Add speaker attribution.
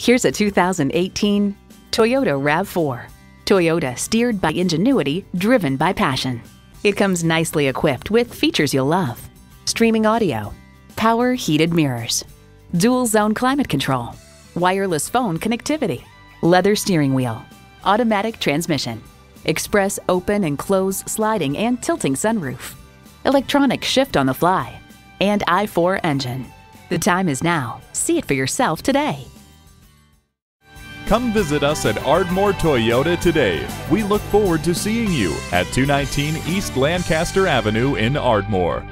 Speaker 1: Here's a 2018 Toyota RAV4. Toyota steered by ingenuity, driven by passion. It comes nicely equipped with features you'll love. Streaming audio, power heated mirrors, dual zone climate control, wireless phone connectivity, leather steering wheel, automatic transmission, express open and close sliding and tilting sunroof, electronic shift on the fly, and i4 engine. The time is now. See it for yourself today.
Speaker 2: Come visit us at Ardmore Toyota today. We look forward to seeing you at 219 East Lancaster Avenue in Ardmore.